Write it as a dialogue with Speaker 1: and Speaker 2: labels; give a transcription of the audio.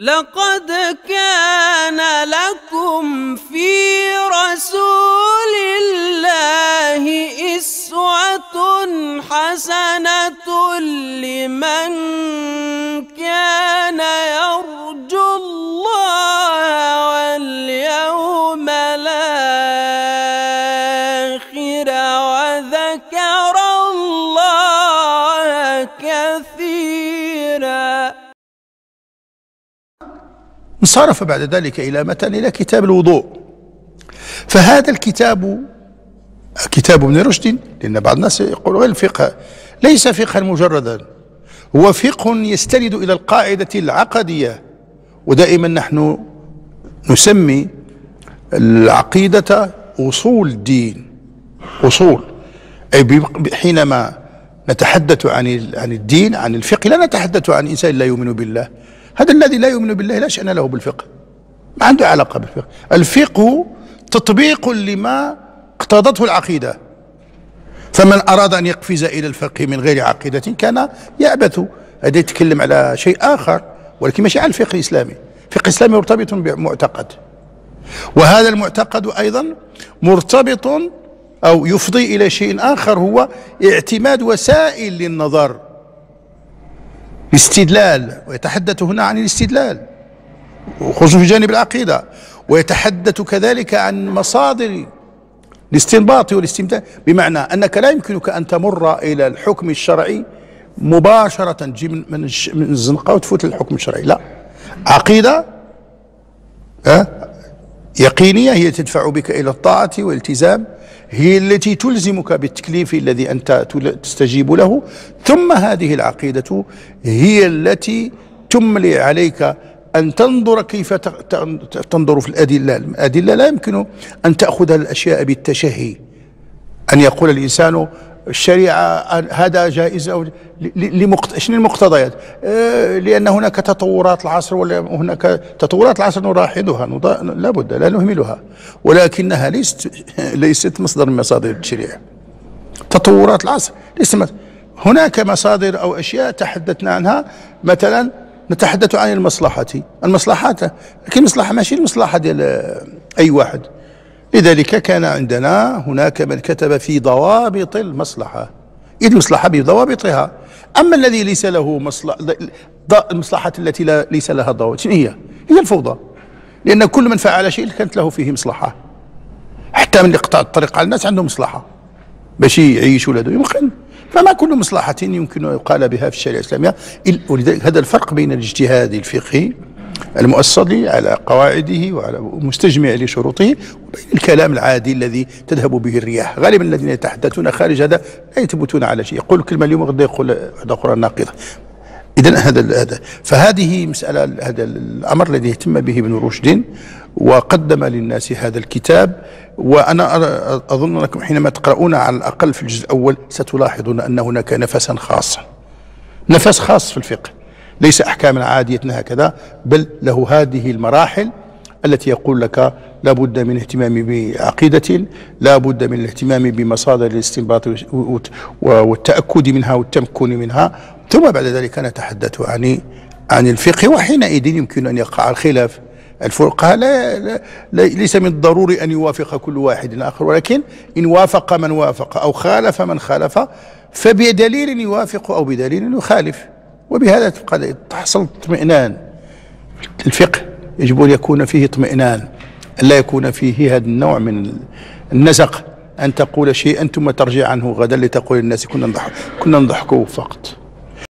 Speaker 1: لقد كان لكم في رسول الله إسوة حسنة لمن
Speaker 2: انصرف بعد ذلك إلى متى إلى كتاب الوضوء. فهذا الكتاب كتاب ابن رشد لأن بعض الناس يقول غير الفقه ليس فقها مجردا هو فقه يستند إلى القاعدة العقدية. ودائما نحن نسمي العقيدة أصول الدين أصول. أي حينما نتحدث عن عن الدين عن الفقه لا نتحدث عن إنسان لا يؤمن بالله. هذا الذي لا يؤمن بالله لا شأن له بالفقه. ما عنده علاقة بالفقه. الفقه تطبيق لما اقتضته العقيدة. فمن أراد أن يقفز إلى الفقه من غير عقيدة كان يعبث هذا يتكلم على شيء آخر ولكن ماشي على الفقه الإسلامي. الفقه الإسلامي مرتبط بمعتقد. وهذا المعتقد أيضا مرتبط أو يفضي إلى شيء آخر هو اعتماد وسائل للنظر. الاستدلال ويتحدث هنا عن الاستدلال خصوصا في جانب العقيدة ويتحدث كذلك عن مصادر الاستنباط والاستمتاع بمعنى أنك لا يمكنك أن تمر إلى الحكم الشرعي مباشرة تجي من من الزنقة وتفوت للحكم الشرعي لا عقيدة أه؟ يقينية هي تدفع بك إلى الطاعة والالتزام هي التي تلزمك بالتكليف الذي أنت تستجيب له. ثم هذه العقيدة هي التي تملي عليك أن تنظر كيف تنظر في الأدلة. الأدلة لا يمكن أن تأخذ الأشياء بالتشهي. أن يقول الإنسان الشريعة هذا جائز ل- لمقت... شنو المقتضيات؟ آه، لأن هناك تطورات العصر ولا هناك تطورات العصر نلاحظها نض- لابد لا نهملها. ولكنها ليست ليست مصدر من مصادر الشريعة. تطورات العصر ليست مص- هناك مصادر أو أشياء تحدثنا عنها. مثلا نتحدث عن المصلحة. المصلحات لكن المصلحة ماشي المصلحة ديال آه، أي واحد. لذلك كان عندنا هناك من كتب في ضوابط المصلحة إذ المصلحة بضوابطها. أما الذي ليس له مصلحة المصلحة التي ليس لها ضوابط شنو هي؟ هي الفوضى. لأن كل من فعل شيء كانت له فيه مصلحة. حتى من اللي قطع الطريق على الناس عنده مصلحة. باش يعيش ولاده يمكن. فما كل مصلحة يمكن أن يقال بها في الشريعة الإسلامية. ولذلك هذا الفرق بين الاجتهاد الفقهي المؤصل على قواعده وعلى مستجمع لشروطه الكلام العادي الذي تذهب به الرياح. غالبا الذين يتحدثون خارج هذا لا يثبتون على شيء. يقول كلمة اليوم غدا يقول واحدة أخرى ناقضة إذا هذا هذا. فهذه مسألة هذا الأمر الذي اهتم به ابن رشد وقدم للناس هذا الكتاب. وأنا أرى- أظن أنكم حينما تقرؤون على الأقل في الجزء الأول ستلاحظون أن هناك نفسا خاصا. نفس خاص في الفقه. ليس أحكاما عادية هكذا بل له هذه المراحل التي يقول لك لا بد من اهتمام بعقيدة لا بد من الاهتمام بمصادر الاستنباط والت- والتأكد منها والتمكن منها. ثم بعد ذلك نتحدث عن عن الفقه وحينئذ يمكن أن يقع الخلاف. الفقهاء لا, لا ليس من الضروري أن يوافق كل واحد آخر ولكن إن وافق من وافق أو خالف من خالف فبدليل يوافق أو بدليل يخالف. وبهذا تبقى تحصل اطمئنان. الفقه يجب أن يكون فيه اطمئنان. لا يكون فيه هذا النوع من النزق أن تقول شيئا ثم ترجع عنه غدا لتقول للناس كنا نضحك كنا نضحك فقط.